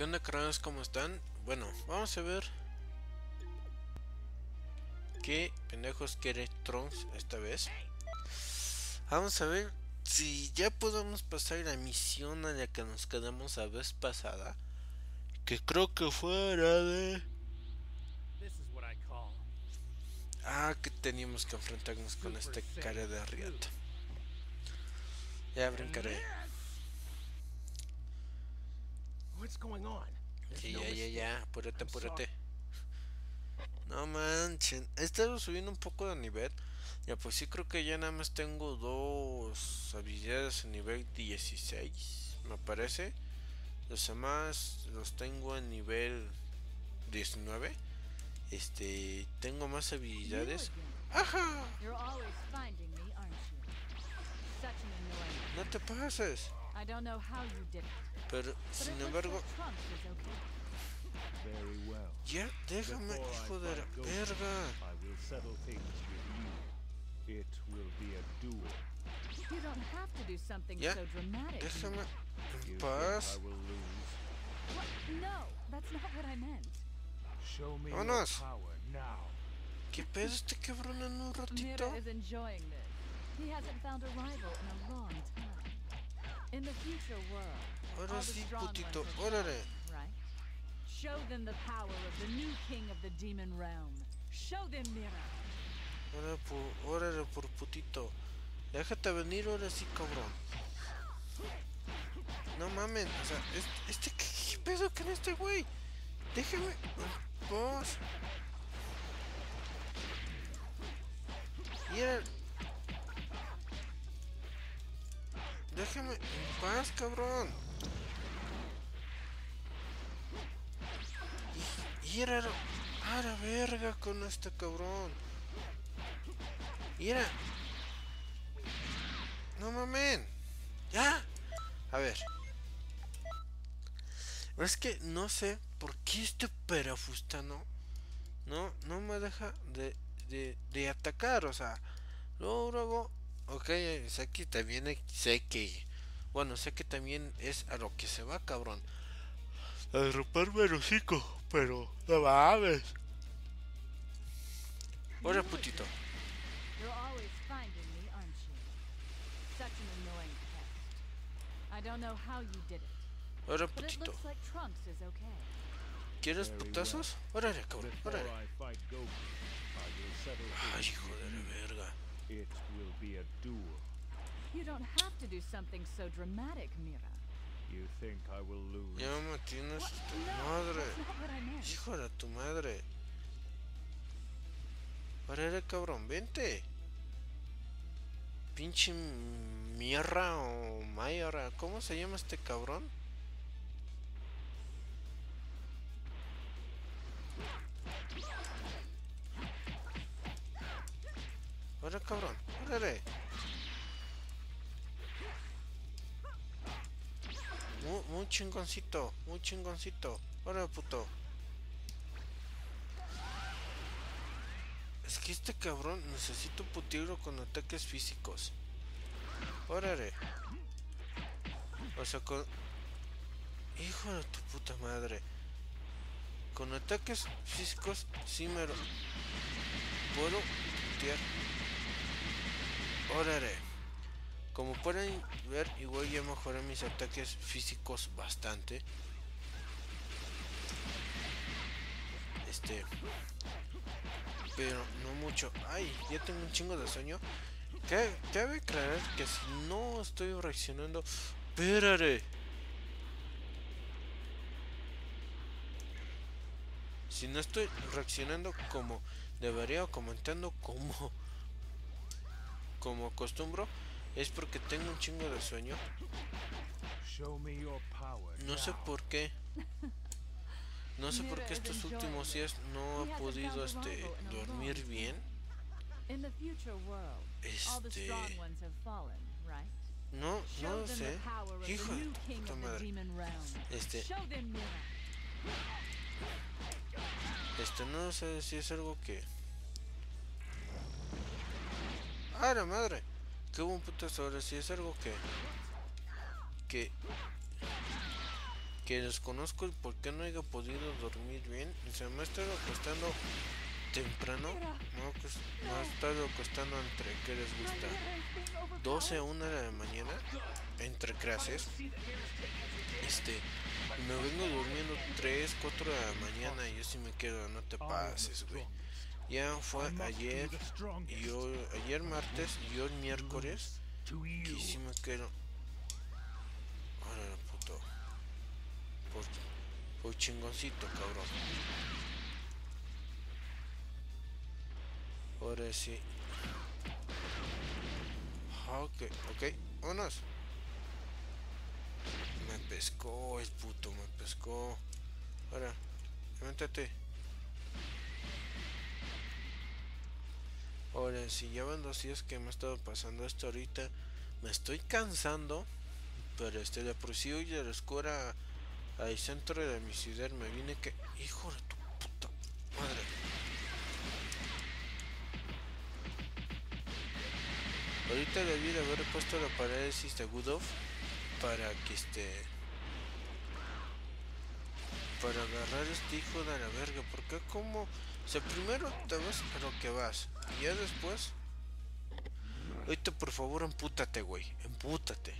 ¿Qué onda, carnales? ¿Cómo están? Bueno, vamos a ver qué pendejos quiere Trunks esta vez. Vamos a ver si ya podemos pasar la misión a la que nos quedamos la vez pasada. Que creo que fuera de... Ah, que teníamos que enfrentarnos con este cara de riata. Ya brincaré. Sí, ya, ya, ya, apúrate, apúrate. No manchen, he estado subiendo un poco de nivel. Ya, pues sí, creo que ya nada más tengo dos habilidades a nivel 16, me parece. Los demás los tengo en nivel 19. Este, tengo más habilidades. ¡Ajá! No te pases. I don't know how you did it. Pero, sin embargo... Very well. Ya, déjame, hijo de la verga. I will settle things with you. It will be a duel. You don't have to do something yeah. so dramatic. Déjame. I will lose. What? No, that's not what I meant. Show me power now. ¿Qué pedo este cabrón en un ratito? Mira is enjoying this. He hasn't found a rival in a long time. Ahora sí, putito, órale. Show them the power of the new king of the demon realm. Show them Mira. Órale por, órale por putito. Déjate venir ahora sí, cabrón. No mamen, o sea, este, ¿qué, qué pedo con este güey? Déjeme vos. Y el... Déjame en paz, cabrón. Y, era... A la verga con este cabrón. Y era... No mamen. Ya. A ver. Es que no sé por qué este perafustano no, no me deja de, de, de atacar. O sea, luego, luego, ok, sé que también sé que, bueno, sé que también es a lo que se va, cabrón. A romperme el hocico, pero no mames. Ahora, putito. I don't know how you did it. Ahora, putito. ¿Quieres putazos? Órale, cabrón, órale. Ay, hijo de la verga. It will be a duel. You don't have to do something so dramatic, Mira. You think I will lose? Ya me tienes What? tu No, madre. Hijo de tu madre. Órale, cabrón, vente. Pinche mierda o mayra. ¿Cómo se llama este cabrón? Órale, cabrón, órale. Muy, muy chingoncito, muy chingoncito. Órale, puto. Es que este cabrón necesito putirlo con ataques físicos. Órale. O sea, con... Hijo de tu puta madre. Con ataques físicos sí me lo... Puedo putear. Órale. Como pueden ver, igual ya mejoré mis ataques físicos bastante. Este... Pero no mucho. Ay, ya tengo un chingo de sueño. Ca- Cabe aclarar que si no estoy reaccionando... Espérate. Si no estoy reaccionando como debería o comentando como como acostumbro es porque tengo un chingo de sueño. No sé por qué. No sé por qué estos últimos días no he podido este dormir bien. Este no no sé. Hijo de puta madre. Este este no sé si es algo que ¡Ah, la madre! ¡Qué buen puto ahora! Si es algo que... Que... que desconozco el por qué no haya podido dormir bien. Se me ha estado acostando temprano. No, pues, me ha estado acostando entre, ¿qué les gusta? 12 a 1 de la mañana, entre clases. Este, me vengo durmiendo 3, 4 de la mañana y yo sí me quedo, no te pases, güey. Ya fue ayer y hoy, ayer martes y hoy miércoles que sí me quedo. Ahora puto. Por, por chingoncito, cabrón. Ahora sí. Ah, Ok, ok, vámonos. Me pescó el puto, me pescó. Ahora, levántate. Ahora, si ya van dos días que me ha estado pasando esto ahorita, me estoy cansando. Pero este de por sí hoy de la escuela al centro de mi ciudad me viene que. Hijo de tu puta madre. Ahorita debí de haber puesto la parálisis de Gudov para que este. Para agarrar este hijo de la verga. Porque como. O sea, primero te vas a lo que vas. Y ya después. Ahorita por favor empútate, güey. Empútate.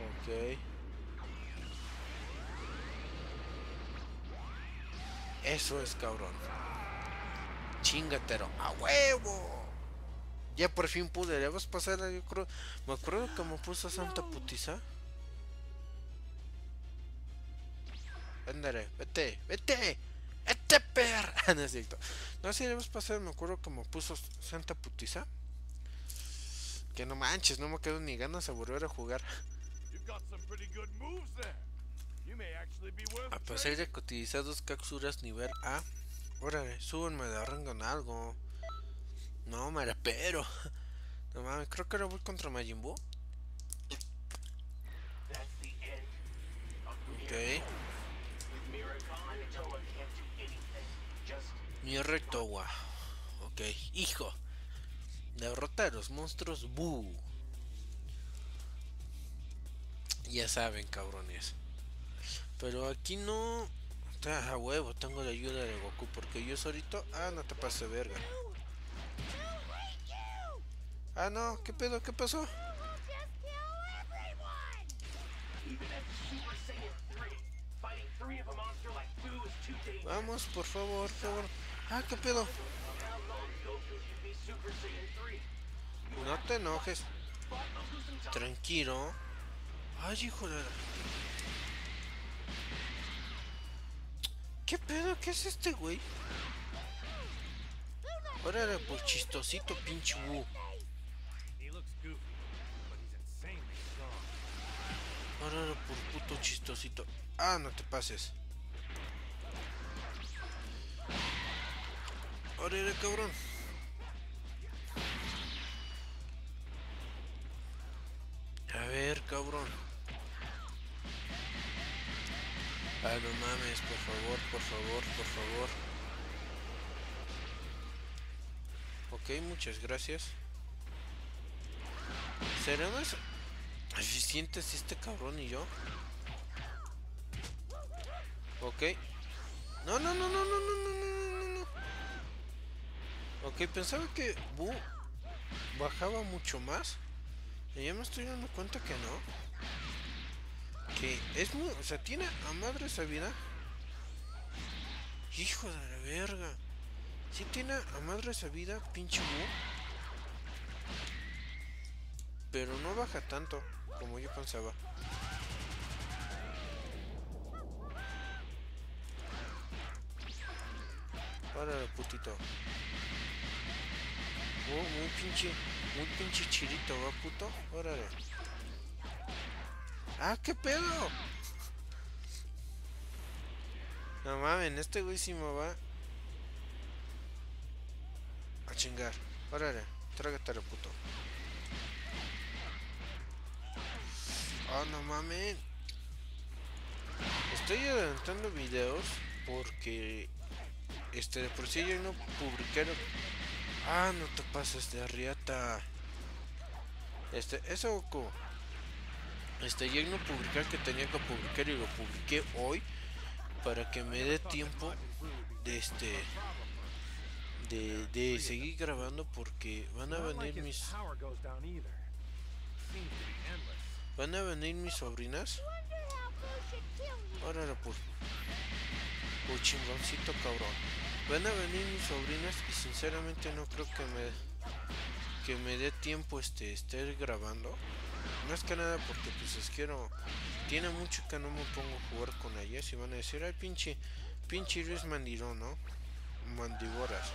Ok. Eso es cabrón. Chingatero. ¡A huevo! Ya por fin pude. Le vas a pasar, yo creo. Me acuerdo que me puso Santa Putiza. Ándale, vete, vete. Vete, perra. no es cierto. No, si vas a pasar, me acuerdo me puso Santa Putiza. Que no manches, no me quedo ni ganas de volver a jugar. A pesar de que utilizar dos capsuras nivel A. Órale, súbanme de rango en algo. No, me la pero. No mames, creo que ahora voy contra Majin Buu. Ok. Mierre Towa. Ok, hijo. Derrota a los monstruos Buu. Ya saben, cabrones. Pero aquí no. Ah, a huevo, tengo la ayuda de Goku. Porque yo solito. Ah, no te pases verga. Ah, no, ¿qué pedo? ¿Qué pasó? even as Super Saiyan 3, fighting three of a monster like Boo is too dangerous. Vamos, por favor, por favor. Ah, qué pedo. No te enojes. Tranquilo. Ay, hijo de la... ¿Qué pedo? ¿Qué es este güey? Ahora era pues chistosito, pinche Wu. Ahora era por puto chistosito. Ah, no te pases. Ahora Órale, cabrón. A ver, cabrón. Ah, no mames, por favor, por favor, por favor. Ok, muchas gracias. ¿Será más eficientes este cabrón y yo? Ok. No, no, no, no, no, no, no, no. Ok, pensaba que Bu bajaba mucho más. Y ya me estoy dando cuenta que no. Que es muy... O sea, tiene a madre esa vida. Hijo de la verga. Sí tiene a madre esa vida, pinche Bu. Pero no baja tanto como yo pensaba. Órale, putito. Oh, muy pinche, muy pinche chirito, ¿va, puto? Órale. Ah, ¿qué pedo? No mames, este güey sí me va a chingar. Órale, trágatelo, puto. Oh, no mames. Estoy adelantando videos porque este de por sí yo no publiqué. Ah, no te pases de arriata. Este, eso Goku. Este, ya no publicar que tenía que publicar y lo publiqué hoy para que me dé tiempo de este de, de seguir grabando porque van a venir mis van a venir mis sobrinas Órale por por chingoncito cabrón van a venir mis sobrinas y sinceramente no creo que me que me dé tiempo este estar grabando. Más que nada porque pues es quiero tiene mucho que no me pongo a jugar con ellas y van a decir ay pinche pinche Luis mandilón no mandiboras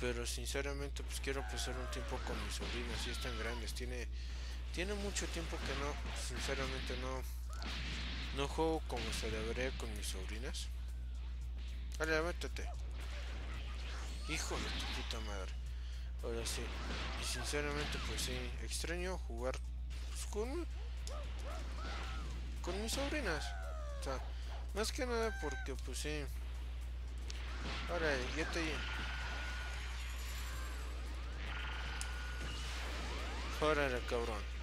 pero sinceramente pues quiero pasar un tiempo con mis sobrinas y están grandes tiene tiene mucho tiempo que no sinceramente no no juego como se debería con mis sobrinas Vale, métete hijo de tu puta madre. Ahora sí. Y sinceramente pues sí extraño jugar con con mis sobrinas. O sea más que nada porque pues sí. Ahora ya te Órale, cabrón.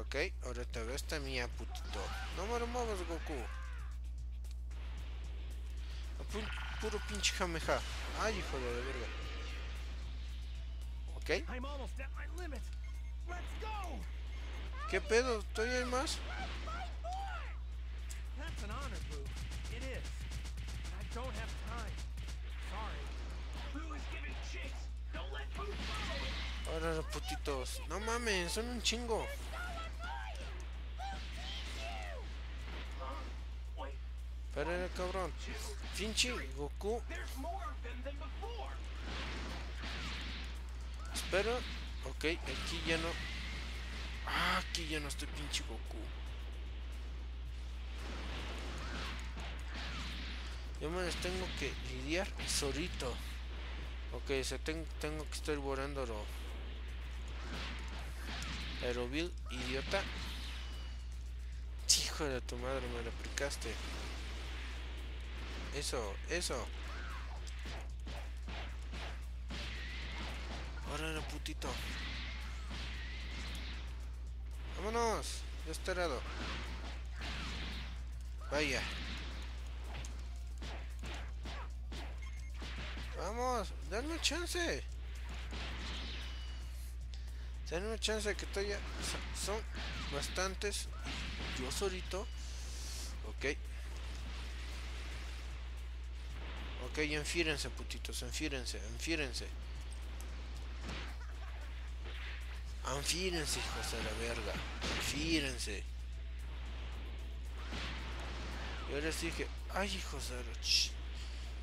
Ok, ahora te ves esta mía, putito. No me lo muevas, Goku. A pu- puro pinche jameja. Ay, hijo de la verga. Ok! ¿qué pedo? ¿Todavía hay más? Órale, putitos. No mames, son un chingo. Espérale, cabrón. Pinche Goku. Espera. Ok, aquí ya no. Ah, aquí ya no estoy pinche Goku. Yo me les tengo que lidiar solito. Ok, se ten- tengo que estar vorándolo. Aerovil, idiota. Hijo de tu madre, me lo aplicaste. Eso, eso. Órale, putito. Vámonos. Ya está lado. Vaya. Vamos, denme chance. Denme chance que todavía so- son bastantes. Yo solito. Ok. Ok, enfírense, putitos, enfírense, enfírense. Enfírense, hijos de la verga. Enfírense. Y ahora sí dije, ay, hijos de la ch-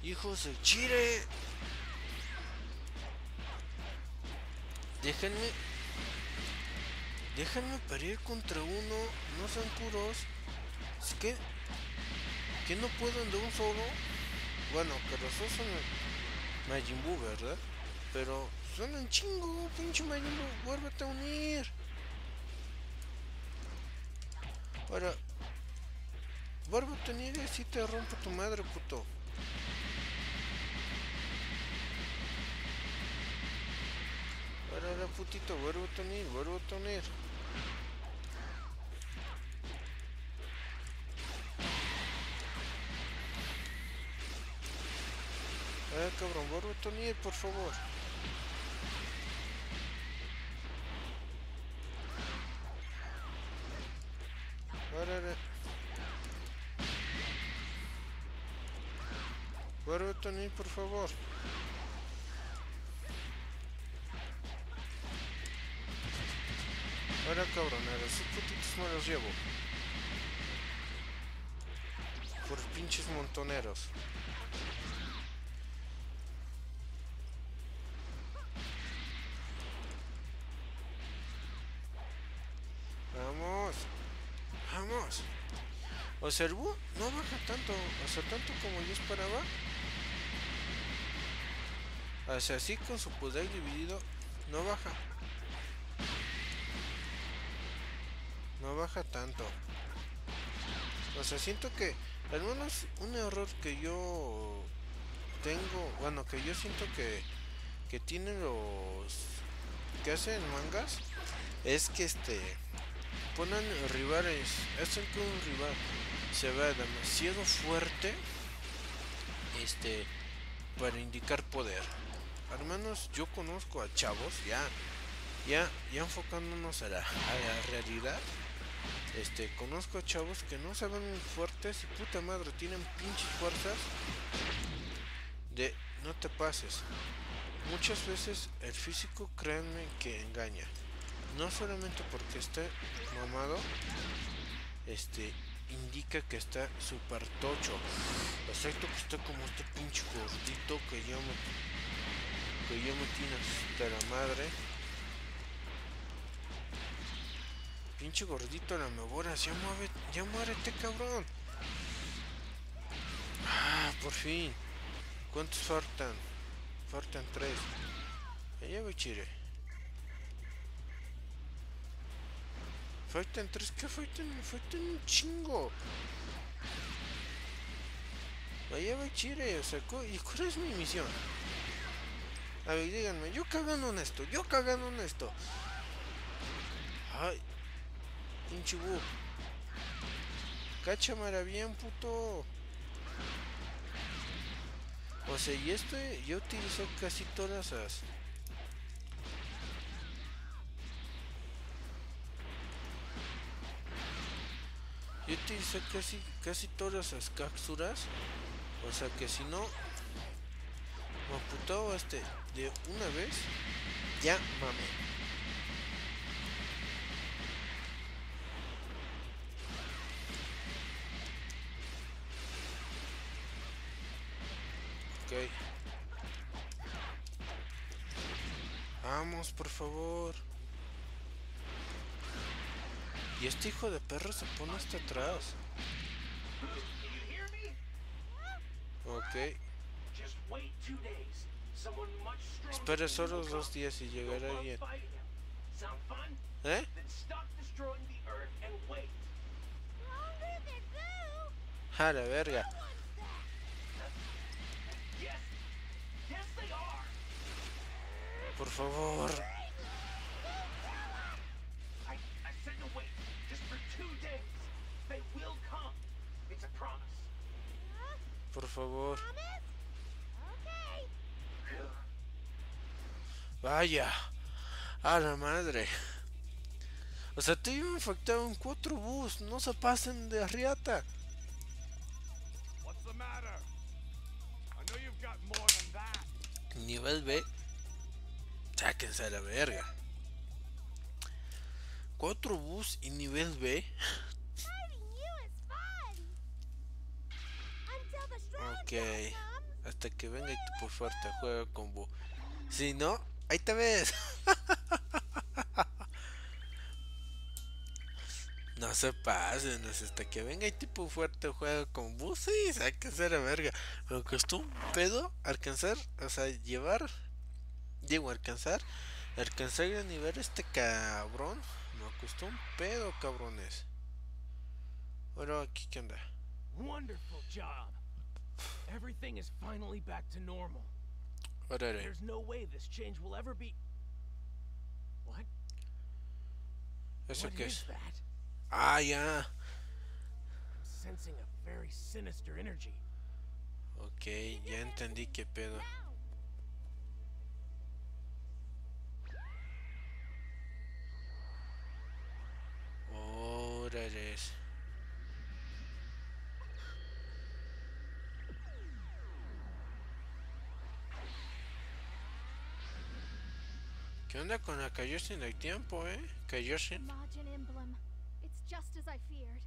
Hijos de chire. Déjenme. Déjenme parir contra uno. No sean curos. Es que. Que no pueden de un solo. Bueno, que los dos son Majin Buu, ¿verdad? Pero son un chingo, pinche Majin Buu. Vuélvete a unir. Ahora. Vuélvete a unir y así te rompo tu madre, puto. Ahora, ahora, putito, vuélvete a unir, vuélvete a unir. Cabrón, vuélvete a unir, por favor. Vuélvete a unir, por favor. Ahora cabroneros, esos putitos me los llevo. Por pinches montoneros. O sea, el búho no baja tanto. O sea, tanto como yo esperaba. O sea, así con su poder dividido, no baja. No baja tanto. O sea, siento que al menos un error que yo tengo, bueno, que yo siento que, que tienen los que hacen mangas, es que este ponen rivales, hacen que un rival se vea demasiado fuerte, este, para indicar poder. Al menos yo conozco a chavos, ya, ya, ya enfocándonos a la, a la realidad. Este, conozco a chavos que no se ven muy fuertes y puta madre, tienen pinches fuerzas de no te pases. Muchas veces el físico, créanme que engaña. No solamente porque esté mamado, este, indica que está super tocho. Excepto que está como este pinche gordito que ya me, que ya me tiene hasta la madre. Pinche gordito la memoras, ya mueve, ya muérete cabrón. Ah, por fin. ¿Cuántos faltan? Faltan tres. Ya voy chire. Faltan tres, ¿qué faltan? Faltan un chingo. Allá voy chire, o sea, ¿y cuál es mi misión? A ver, díganme, yo cagando en esto, yo cagando en esto. Ay, pinche bu. Cáchamara bien, puto. O sea, y este, yo utilizo casi todas las... Yo utilizo casi, casi todas las cápsulas. O sea que si no... Me apuntaba este de una vez. Ya mame. Este hijo de perro se pone hasta atrás. Ok. Than solo dos días y llegará alguien. ¿Eh? A la verga. Por favor. Por favor. Vaya. A la madre. O sea, te iba infectado en cuatro bus. No se pasen de riata. Nivel B. Sáquense a la verga. Cuatro bus y nivel B. Ok. Hasta que venga y tipo fuerte juega con Bu. Si no, ahí te ves. No se pasen, hasta que venga y tipo fuerte juega con Bu. Sí, sáquense a la verga. Me costó un pedo alcanzar, o sea, llevar. Digo, alcanzar. Alcanzar el nivel este cabrón. Me costó un pedo, cabrones. Bueno, aquí qué onda. Wonderful job. Everything is finally back to normal. Órale. There's no way this change will ever be. What? ¿Eso What qué is that? Ah, yeah. I'm sensing a very sinister energy. Ok, ya entendí qué pedo. Órale. ¿Qué onda con la Kaioshin del tiempo, eh? Kaioshin. Majin emblem. It's just as I feared.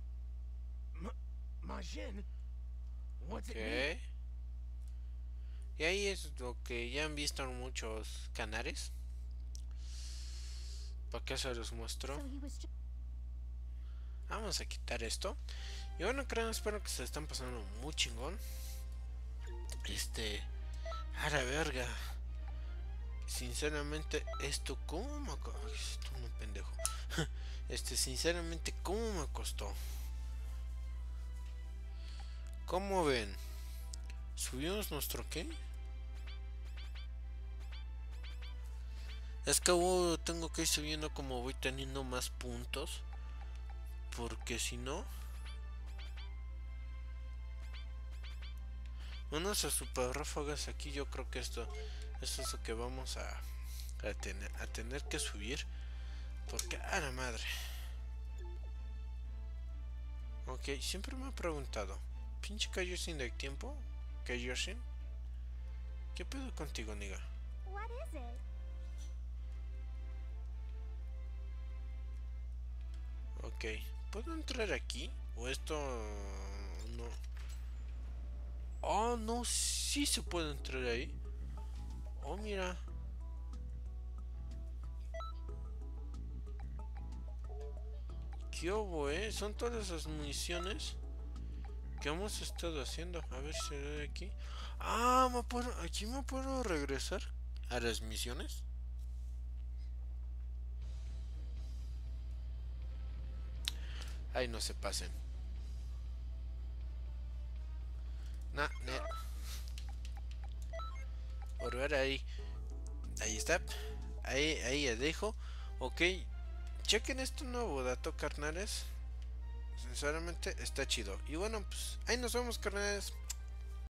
Majin? What's Ok. it mean? Y ahí es lo que ya han visto en muchos canales. ¿Para qué se los muestro? Vamos a quitar esto. Y bueno, creo, espero que se están pasando muy chingón. Este. A la verga. Sinceramente, esto cómo me costó. Esto pendejo. Este, sinceramente, cómo me costó. ¿Cómo ven? ¿Subimos nuestro qué? Es que tengo que ir subiendo como voy teniendo más puntos. Porque si no... Unas super ráfagas aquí yo creo que esto esto es lo que vamos a, a, tener, a tener que subir. Porque, a la madre. Ok, siempre me he preguntado. ¿Pinche Kaioshin del tiempo? ¿Kaioshin? ¿Qué pedo contigo, it? Ok, ¿puedo entrar aquí? ¿O esto no? Oh, no, sí se puede entrar ahí. Oh, mira. ¿Qué hubo, eh? Son todas esas municiones que hemos estado haciendo. A ver si de aquí. Ah, ¿me puedo, aquí me puedo regresar a las misiones. Ay, no se pasen. Ahí. Ahí está. Ahí, ahí ya dejo. Ok. Chequen esto nuevo dato, carnales. Sinceramente está chido. Y bueno, pues ahí nos vemos, carnales.